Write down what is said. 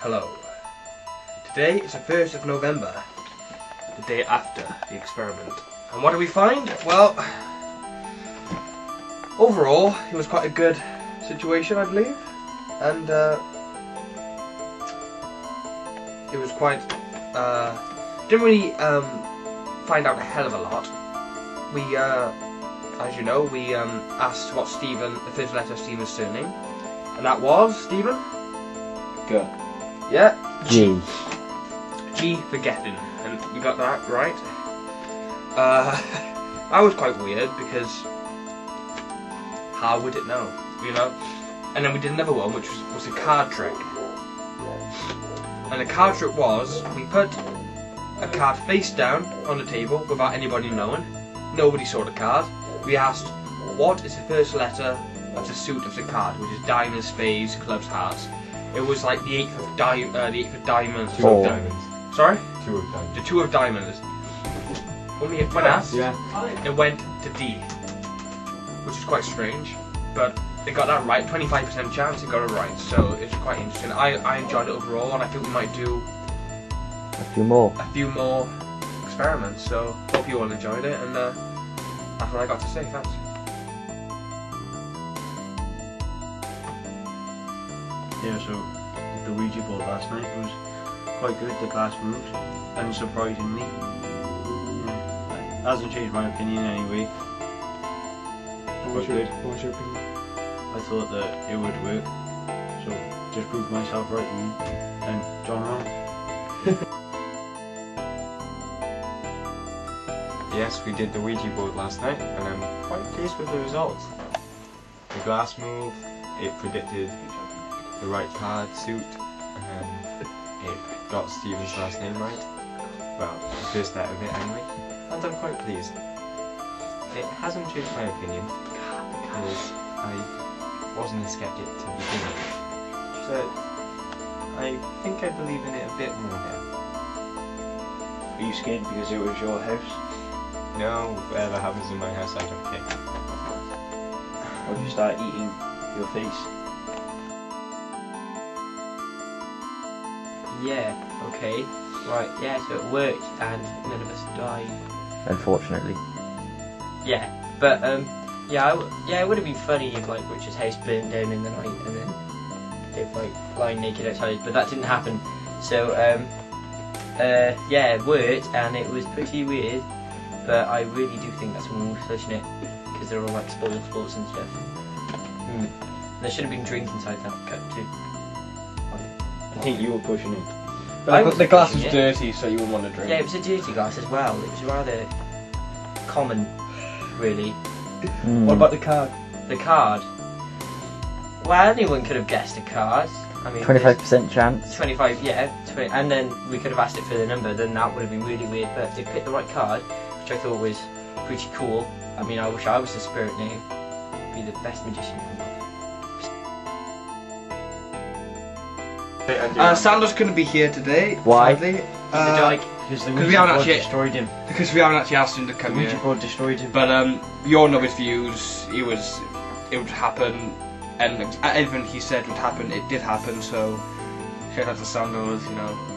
Hello. Today is the 1st of November, the day after the experiment. And what do we find? Well, overall, it was quite a good situation, I believe. And uh, it was quite. Uh, didn't really um, find out a hell of a lot. We, uh, as you know, we um, asked what Stephen, the first letter of Stephen's surname, and that was Stephen. Go. Yeah, G. G for getting, and we got that right. Uh, that was quite weird because how would it know, you know? And then we did another one, which was, was a card trick. And the card trick was we put a card face down on the table without anybody knowing. Nobody saw the card. We asked, what is the first letter of the suit of the card, which is diamonds, spades, clubs, hearts. It was like the eighth of di- uh, the eighth of diamonds. Two Four. of diamonds. Sorry, Two of diamonds. the two of diamonds. When we when asked, Yeah. it went to D, which is quite strange. But they got that right, 25% chance they got it right, so it's quite interesting. I, I enjoyed it overall, and I think we might do A few more. a few more experiments. So hope you all enjoyed it, and uh, that's what I got to say. Thanks. Yeah, so the Ouija board last night was quite good. The glass moved, unsurprisingly. Yeah. Hasn't changed my opinion anyway. Quite good. What was your opinion? I thought that it would work, so just proved myself right really, and John wrong. Yes, we did the Ouija board last night, and I'm quite pleased with the results. The glass moved, it predicted the right card suit, and it got Stephen's last name right. Well, the first letter of it anyway. And I'm quite pleased. It hasn't changed my opinion, because I wasn't a skeptic to begin with. So, I think I believe in it a bit more now. Are you scared because it was your house? No, whatever happens in my house, I don't care. Or you start eating your face? Yeah, okay. Right, yeah, so it worked and none of us died. Unfortunately. Yeah, but um yeah, I w- yeah, it would have been funny if like Richard's house burned down in the night and then they'd like lying naked outside, but that didn't happen. So um uh yeah, it worked and it was pretty weird, but I really do think that's when we were pushing it because they're all like spoiled sports and stuff. Hmm. There should have been drink inside that cup too. I think you were pushing it. But was the, the glass was thinking it. dirty, so you wouldn't want to drink. Yeah, it was a dirty glass as well. It was rather common, really. Mm. What about the card? The card. Well, anyone could have guessed a card. I mean, 25% chance. 25, yeah. 20, and then we could have asked it for the number, then that would have been really weird. But they picked the right card, which I thought was pretty cool. I mean, I wish I was the spirit now. Be the best magician Uh, Sanders couldn't be here today. Why? Sadly, uh, dyke. Because the 'Cause we haven't actually- destroyed him. because we haven't actually asked him to The come Ouija here. board destroyed him. But um, you all know his views. He was, it would happen, and everything he said would happen. It did happen. So, shout out to Sanders. You know. Woo!